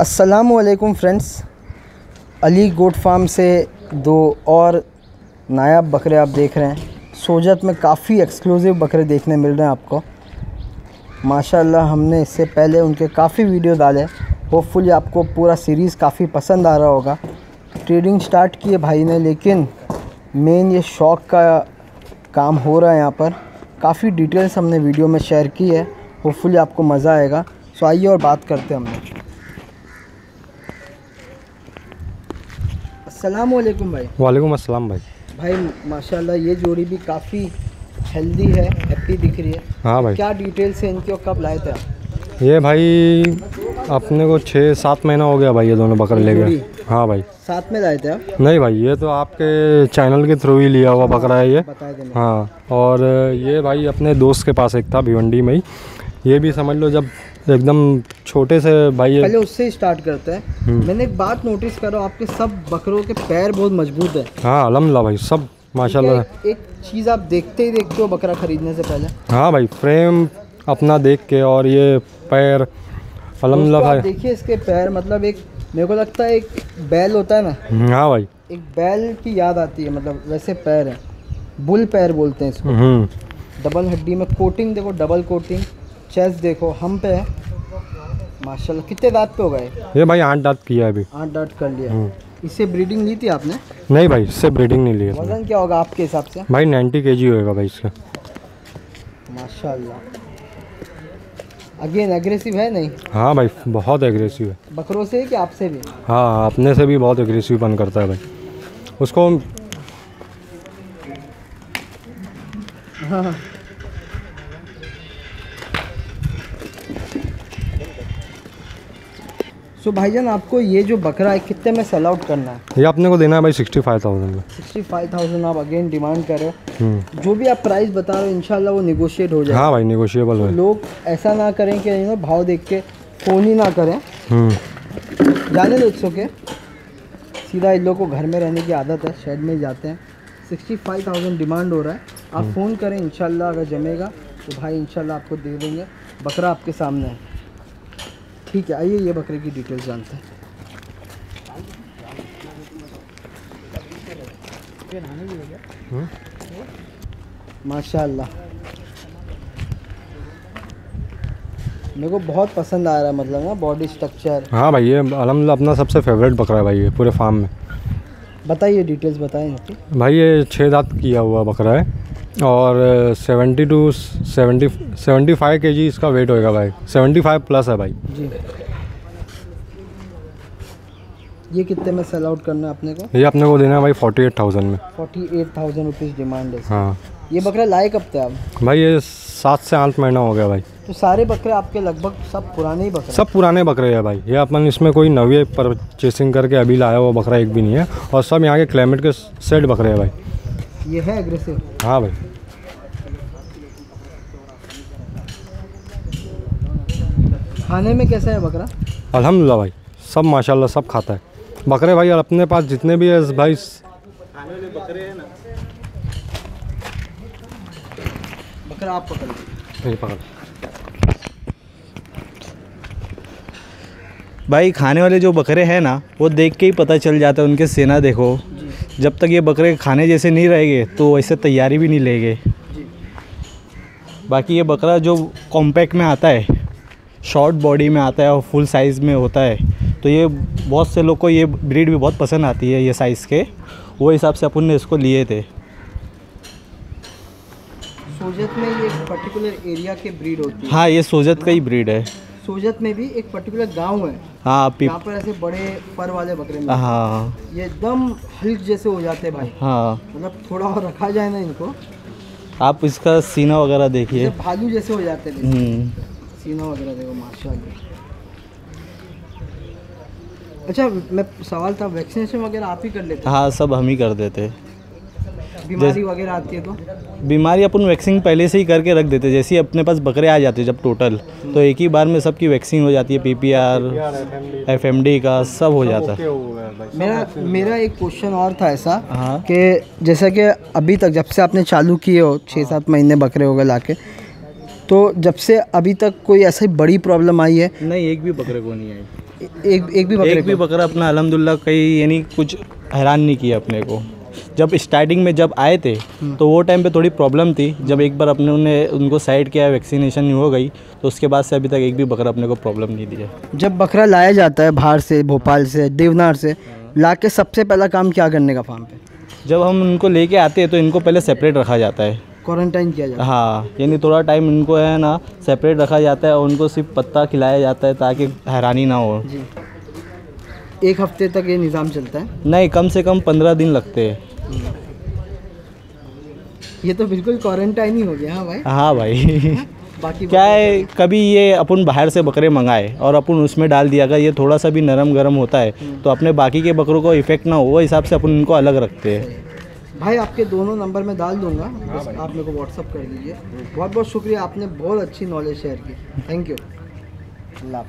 असलकुम friends. Ali goat farm से दो और नायाब बकरे आप देख रहे हैं। सोजत में काफ़ी एक्सक्लूसिव बकरे देखने मिल रहे हैं आपको। माशाल्लाह, हमने इससे पहले उनके काफ़ी वीडियो डाले। होपफुली आपको पूरा सीरीज़ काफ़ी पसंद आ रहा होगा। ट्रेडिंग स्टार्ट की है भाई ने, लेकिन मेन ये शौक़ का काम हो रहा है यहाँ पर। काफ़ी डिटेल्स हमने वीडियो में शेयर की है। होपफुली आपको मज़ा आएगा। सो आइए और बात करते हैं हमने अस्सलाम वालेकुम भाई। वालेकुम अस्सलाम भाई। भाई माशाल्लाह ये जोड़ी भी काफ़ी हेल्दी है हैप्पी दिख रही है। हाँ भाई। क्या डिटेल्स है इनकी और कब लाए थे ये भाई अपने को छः सात महीना हो गया भाई ये दोनों बकरे ले गए हाँ भाई। साथ में लाए थे आप? नहीं भाई ये तो आपके चैनल के थ्रू ही लिया हुआ बकरा है ये। हाँ और ये भाई अपने दोस्त के पास एक था भिवंडी में ही। ये भी समझ लो जब एकदम छोटे से भाई पहले उससे स्टार्ट करते हैं। हम्म। मैंने एक बात नोटिस करो आपके सब बकरों के पैर बहुत मज़बूत है। हाँ अलहमदिल्ला भाई सब माशाल्लाह। एक, चीज़ आप देखते ही देखते हो बकरा खरीदने से पहले। हाँ भाई फ्रेम अपना देख के और ये पैर अलहमदिल्ला भाई। देखिए इसके पैर मतलब एक मेरे को लगता है एक बैल होता है ना? हाँ भाई। एक बैल की याद आती है मतलब वैसे पैर है। बुल पैर बोलते हैं इसको। हम्म। डबल हड्डी में कोटिंग देखो डबल कोटिंग चेस्ट देखो हम पे है। माशाल्लाह कितने दांत पे हो गए? ये भाई आठ दांत किया है अभी। आठ दांत कर लिया हम्म। इससे ब्रीडिंग ली थी आपने? नहीं भाई इससे ब्रीडिंग नहीं लिया वज़न क्या होगा आपके हिसाब से? भाई 90 के जी होएगा भाई इसका। माशाल्लाह। अगेन एग्रेसिव है नहीं? हाँ भाई बहुत एग्रेसिव है। बकरों से कि आपसे भी? हाँ अपने से भी बहुत एग्रेसिव बन करता है भाई। उसको हाँ। सो भाईजान आपको ये जो बकरा है कितने में सेल आउट करना है? ये अपने को देना है भाई सिक्सटी फाइव थाउज़ेंड में। सिक्सटी फाइव थाउज़ेंड आप अगेन डिमांड कर रहे हो। हम्म। जो भी आप प्राइस बता रहे हो इनशाला वो निगोशिएट हो जाए हाँ भाई निगोशिएबल है। लोग ऐसा ना करें कि भाव देख के फ़ोन ही ना करें। हम्म। जाने दो इट्स के सीधा इन लोग को घर में रहने की आदत है शेड में जाते हैं। सिक्सटी फाइव थाउज़ेंड डिमांड हो रहा है। आप फ़ोन करें इनशाला अगर जमेगा तो भाई इनशाला आपको दे देंगे। बकरा आपके सामने है। ठीक है आइए ये बकरे की डिटेल्स जानते हैं। माशाल्लाह। मेरे को बहुत पसंद आ रहा है मतलब ना बॉडी स्ट्रक्चर हाँ भाई ये अलहमदिल्ला अपना सबसे फेवरेट बकरा है भाई ये पूरे फार्म में। बताइए डिटेल्स बताएँ इनकी। भाई ये छः दांत किया हुआ बकरा है। और seventy two seventy seventy five K G इसका वेट होएगा भाई। सेवेंटी फाइव प्लस है भाई। जी। ये कितने में सेल आउट करना है अपने को? ये अपने को देना है भाई फोर्टी एट थाउज़ेंड में। Forty eight thousand rupees demand है हाँ। ये बकरा लाए कब थे आप भाई ये सात से आठ महीना हो गया भाई। तो सारे बकरे आपके लगभग सब पुराने ही बकरे सब पुराने बकरे हैं भाई। ये अपन इसमें कोई नवी परचेसिंग करके अभी लाया हुआ बकरा एक भी नहीं है। और सब यहाँ के क्लाइमेट के सेट बकरे हैं भाई। ये है एग्रेसिव हाँ भाई। खाने में कैसा है बकरा? अलहमदिल्ला भाई सब माशाल्लाह सब खाता है। बकरे भाई और अपने पास जितने भी है भाई बकरा आप पकड़ पकड़। भाई खाने वाले जो बकरे हैं ना वो देख के ही पता चल जाता है उनके सेना देखो। जब तक ये बकरे खाने जैसे नहीं रहेंगे तो वैसे तैयारी भी नहीं लेंगे। बाकी ये बकरा जो कॉम्पैक्ट में आता है शॉर्ट बॉडी में आता है और फुल साइज़ में होता है। तो ये बहुत से लोग को ये ब्रीड भी बहुत पसंद आती है ये साइज़ के। वो हिसाब से अपन ने इसको लिए थे। सोजत में ये पर्टिकुलर एरिया के ब्रीड होती है। हाँ ये सोजत का ही ब्रीड है। सोजत में भी एक पर्टिकुलर गाँव है। हाँ यहाँ पर ऐसे बड़े पर वाले बकरे हाँ। ये एकदम हल्क जैसे हो जाते हैं भाई। हाँ। मतलब थोड़ा और रखा जाए ना इनको। आप इसका सीना वगैरह देखिए। भालू जैसे हो जाते हैं। हम्म। सीना वगैरह देखो माशाल्लाह अच्छा मैं सवाल था वैक्सीनेशन वगैरह आप ही कर लेते? हाँ सब हम ही कर देते। बीमारी वगैरह आती है तो? बीमारी अपन वैक्सीन पहले से ही करके रख देते जैसे ही अपने पास बकरे आ जाते जब टोटल तो एक ही बार में सबकी वैक्सीन हो जाती है पीपीआर एफएमडी का सब हो जाता। है मेरा मेरा एक क्वेश्चन और था ऐसा हाँ। कि जैसा कि अभी तक जब से आपने चालू किए हो छः सात महीने बकरे हो गए लाके तो जब से अभी तक कोई ऐसी बड़ी प्रॉब्लम आई है नहीं एक भी बकरे को नहीं आई। एक एक भी बकरे एक भी बकरा अपना अलहमदिल्ला कहीं यानी कुछ हैरान नहीं किया अपने को। जब स्टार्टिंग में जब आए थे हम्म। तो वो टाइम पे थोड़ी प्रॉब्लम थी। जब एक बार अपने उन्हें उनको साइड किया वैक्सीनेशन हो गई तो उसके बाद से अभी तक एक भी बकरा अपने को प्रॉब्लम नहीं दिया। जब बकरा लाया जाता है बाहर से भोपाल से देवनार से ला के सबसे पहला काम क्या करने का फार्म पे? जब हम उनको लेके आते हैं तो इनको पहले सेपरेट रखा जाता है। क्वारंटाइन किया जाता है। हाँ यानी थोड़ा टाइम इनको है ना सेपरेट रखा जाता है और उनको सिर्फ़ पत्ता खिलाया जाता है ताकि हैरानी ना हो। जी। एक हफ़्ते तक ये निज़ाम चलता है? नहीं कम से कम पंद्रह दिन लगते हैं। ये तो बिल्कुल क्वारंटाइन ही हो गया हाँ भाई। हाँ भाई। बाकी क्या है कभी ये अपन बाहर से बकरे मंगाए और अपन उसमें डाल दिया अगर ये थोड़ा सा भी नरम गरम होता है तो अपने बाकी के बकरों को इफ़ेक्ट ना हो वो हिसाब से अपन इनको अलग रखते हैं। भाई आपके दोनों नंबर में डाल दूँगा। बस आप मेरे को व्हाट्सअप कर दीजिए। बहुत बहुत शुक्रिया आपने बहुत अच्छी नॉलेज शेयर की। Thank you Allah